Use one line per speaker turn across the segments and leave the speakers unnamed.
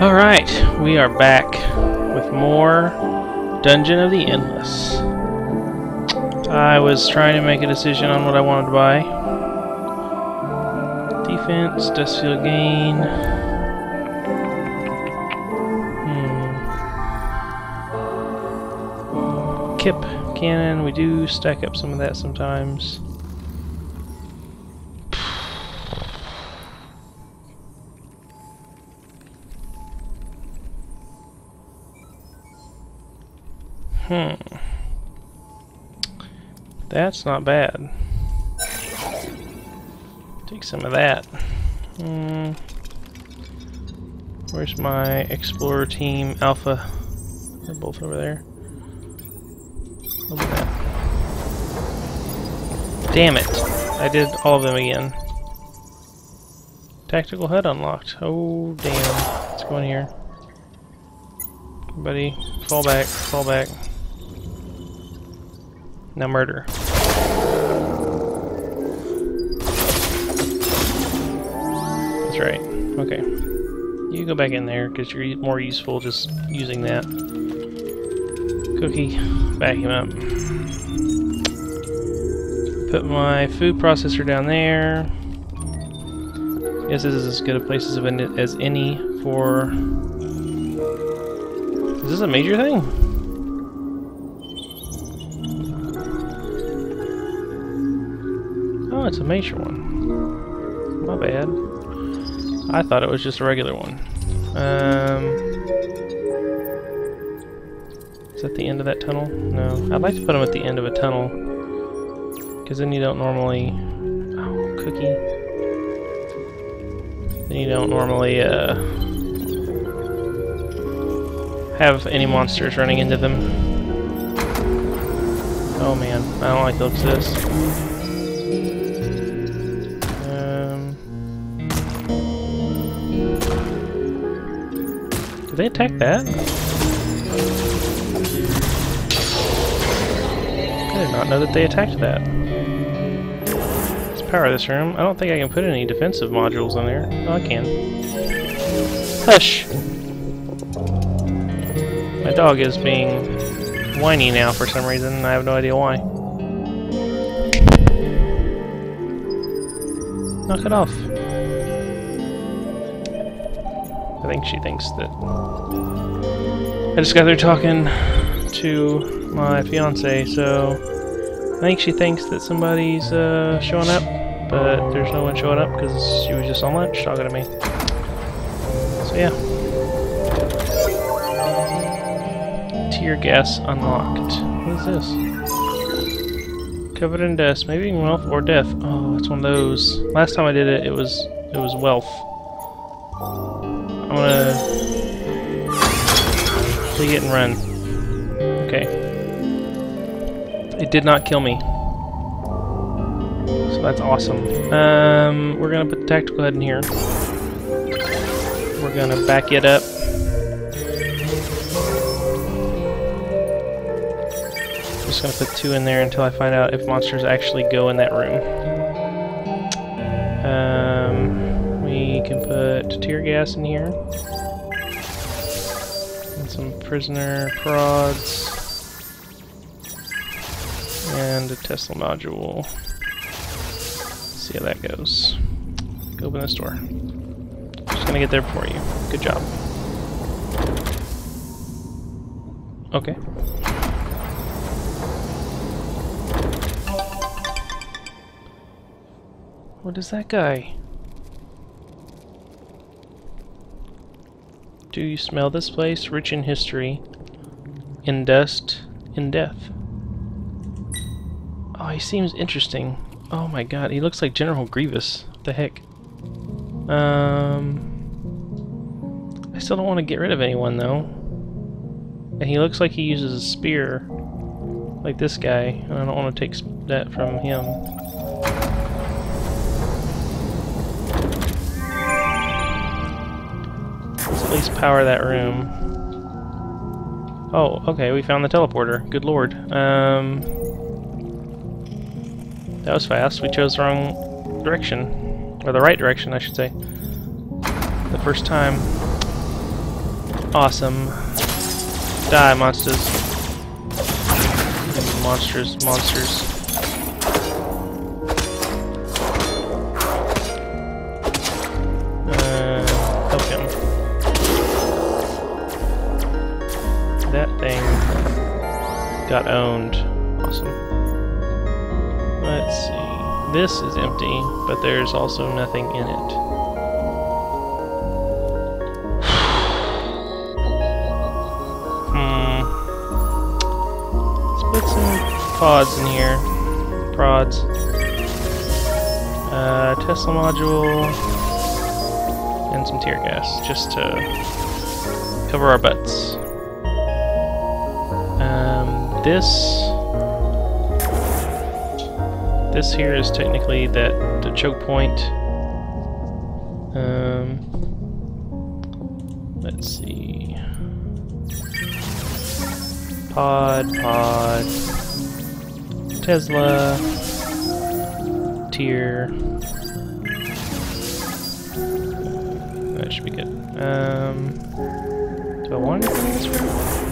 Alright, we are back with more Dungeon of the Endless. I was trying to make a decision on what I wanted to buy. Defense, dust field gain. Hmm. Kip cannon, we do stack up some of that sometimes. Hmm. That's not bad. Take some of that. Hmm. Where's my Explorer team Alpha? They're both over there. Damn it! I did all of them again. Tactical HUD unlocked. Oh, damn. Let's go in here. Buddy, fall back, fall back. Now murder. That's right. Okay. You go back in there because you're more useful just using that. Cookie, back him up. Put my food processor down there. Guess this is as good a place as, as any for... Is this a major thing? It's a major one. My bad. I thought it was just a regular one. Um, is that the end of that tunnel? No. I'd like to put them at the end of a tunnel. Because then you don't normally... Oh, cookie. Then you don't normally, uh... Have any monsters running into them. Oh man, I don't like the looks of this. They attack that? I did not know that they attacked that. Let's power this room. I don't think I can put any defensive modules in there. Oh, I can. Hush! My dog is being whiny now for some reason. I have no idea why. Knock it off. I think she thinks that... I just got there talking to my fiance, so I think she thinks that somebody's uh, showing up, but there's no one showing up because she was just on lunch talking to me. So yeah. Tear gas unlocked. What is this? Covered in dust, maybe wealth or death. Oh, it's one of those. Last time I did it, it was it was wealth. Gonna flee it and run. Okay. It did not kill me. So that's awesome. Um, we're gonna put the tactical HUD in here. We're gonna back it up. Just gonna put two in there until I find out if monsters actually go in that room. Tear gas in here. And some prisoner prods. And a Tesla module. Let's see how that goes. Go open this door. Just gonna get there for you. Good job. Okay. What is that guy? Do you smell this place? Rich in history, in dust, in death. Oh, he seems interesting. Oh my god, he looks like General Grievous. What the heck? Um, I still don't want to get rid of anyone though. And he looks like he uses a spear, like this guy, and I don't want to take that from him. At least power that room. Oh, okay, we found the teleporter. Good lord. Um, that was fast. We chose the wrong direction. Or the right direction, I should say. The first time. Awesome. Die, monsters. Monsters, monsters. Got owned. Awesome. Let's see. This is empty, but there's also nothing in it. Hmm. Let's put some pods in here. Prods. Uh, Tesla module. And some tear gas, just to cover our butts. Um, this... This here is technically that the choke point. Um, let's see. Pod, pod, Tesla, tier. That should be good. Um, do I want anything room?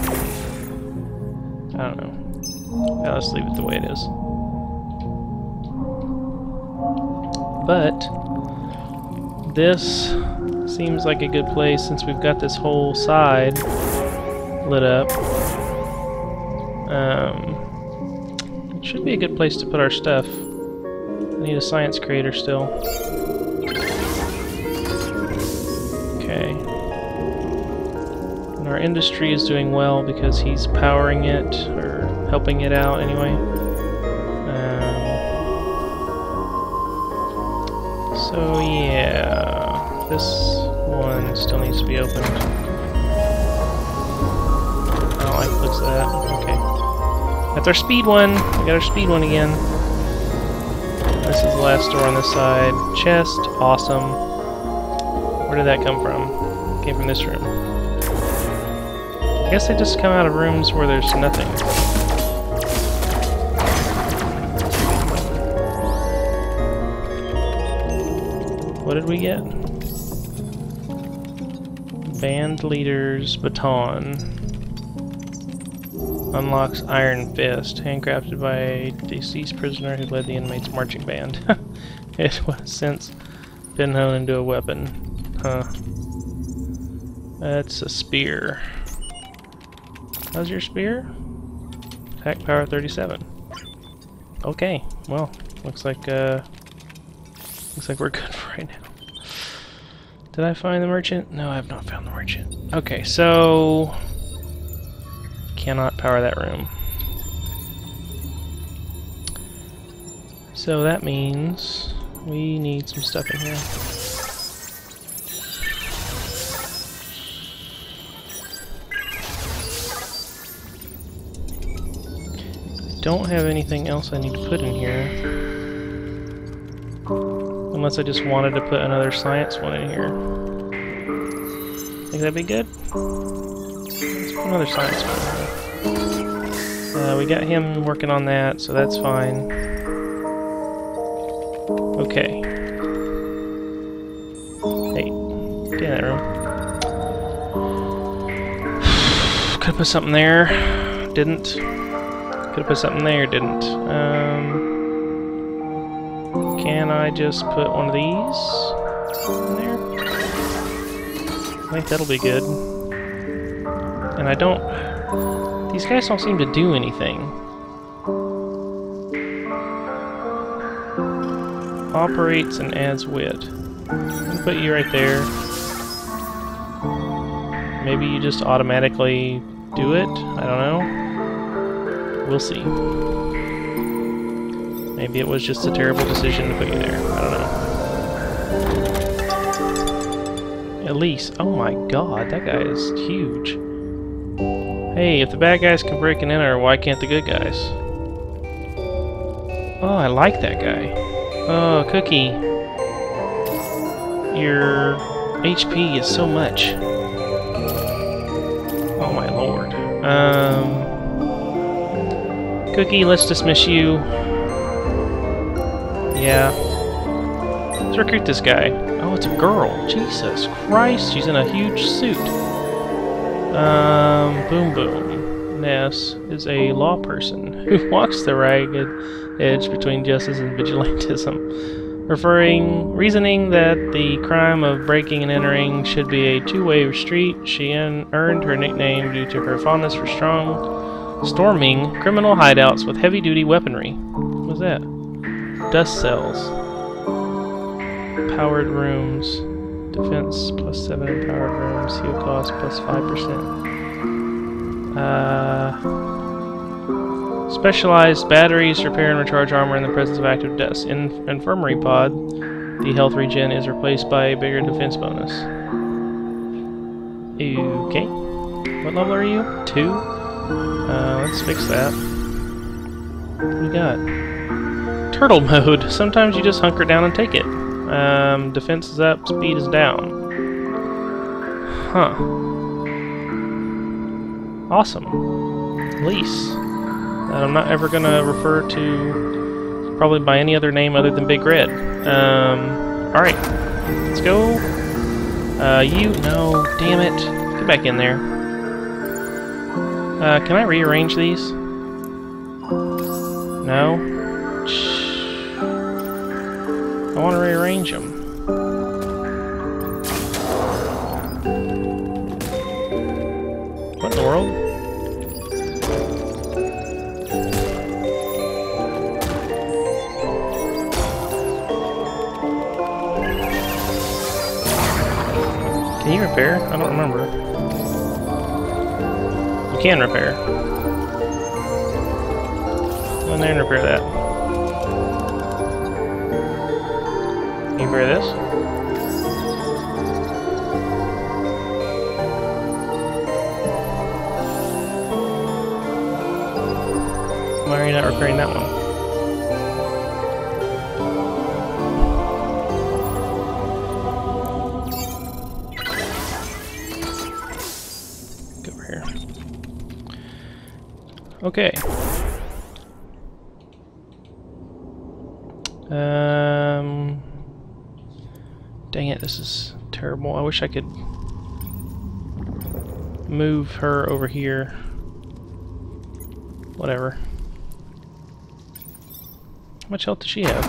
I don't know. Yeah, let's leave it the way it is. But this seems like a good place since we've got this whole side lit up. Um, it should be a good place to put our stuff. I need a science creator still. And our industry is doing well because he's powering it, or helping it out anyway. Um, so yeah, this one still needs to be opened. I don't like the looks of that. Okay. That's our speed one. We got our speed one again. This is the last door on this side. Chest, awesome. Where did that come from? Came from this room. I guess they just come out of rooms where there's nothing. What did we get? Band leader's baton. Unlocks Iron Fist, handcrafted by a deceased prisoner who led the inmates' marching band. it was since been honed into a weapon. Huh. That's a spear. How's your spear? Attack power 37. Okay, well, looks like uh looks like we're good for right now. Did I find the merchant? No, I have not found the merchant. Okay, so cannot power that room. So that means we need some stuff in here. Don't have anything else I need to put in here. Unless I just wanted to put another science one in here. Think that'd be good? Let's put another science one. Uh, we got him working on that, so that's fine. Okay. Hey, get in that room. Could have put something there. Didn't. Could have put something there. Didn't. Um, can I just put one of these in there? I think that'll be good. And I don't... These guys don't seem to do anything. Operates and adds wit. I'll put you right there. Maybe you just automatically do it? I don't know. We'll see. Maybe it was just a terrible decision to put you there. I don't know. Elise. Oh my god, that guy is huge. Hey, if the bad guys can break an enter, why can't the good guys? Oh, I like that guy. Oh, Cookie. Your HP is so much. Oh my lord. Um... Cookie, let's dismiss you. Yeah. Let's recruit this guy. Oh, it's a girl. Jesus Christ, she's in a huge suit. Um, boom boom. Ness is a law person who walks the ragged edge between justice and vigilantism, referring reasoning that the crime of breaking and entering should be a two-way street. She earned her nickname due to her fondness for strong storming criminal hideouts with heavy-duty weaponry. What was that? Dust cells. Powered rooms. Defense plus 7 in powered rooms. Heal cost plus 5%. Uh, specialized batteries repair and recharge armor in the presence of active dust. In Infirmary pod, the health regen is replaced by a bigger defense bonus. Okay. What level are you? Two? Uh, let's fix that. We got? Turtle mode. Sometimes you just hunker down and take it. Um, defense is up, speed is down. Huh. Awesome. Lease. That I'm not ever gonna refer to probably by any other name other than Big Red. Um, alright. Let's go. Uh, you, no, damn it. Get back in there. Uh, can I rearrange these? No? I want to rearrange them. What in the world? Can you repair? I don't remember. Can repair. Go in there and repair that. Can you repair this? Why are you not repairing that one? Okay. Um. Dang it, this is terrible. I wish I could move her over here. Whatever. How much health does she have?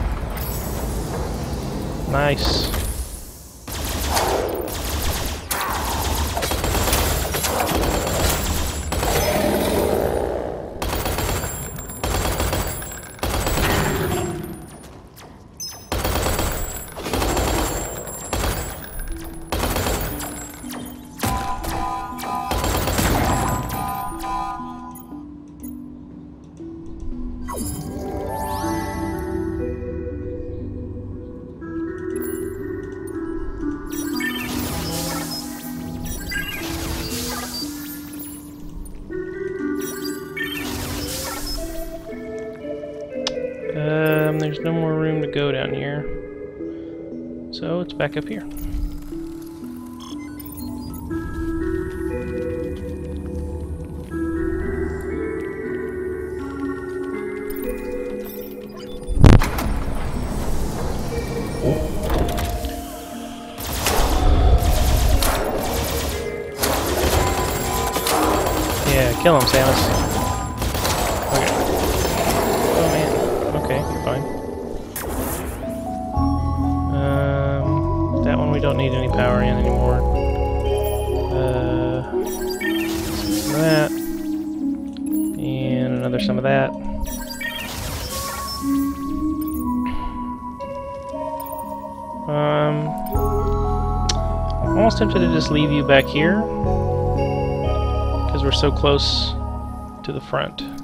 Nice. It's back up here. Yeah, kill him, Samus. Another some of that. Um, I'm almost tempted to just leave you back here. Because we're so close to the front.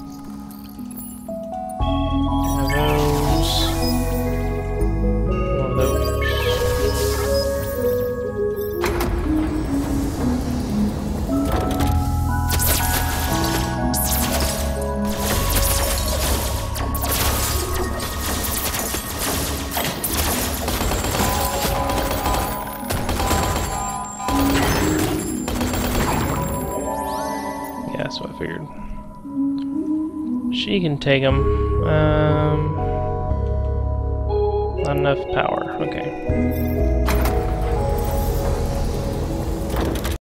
She can take them. Um, not enough power. Okay.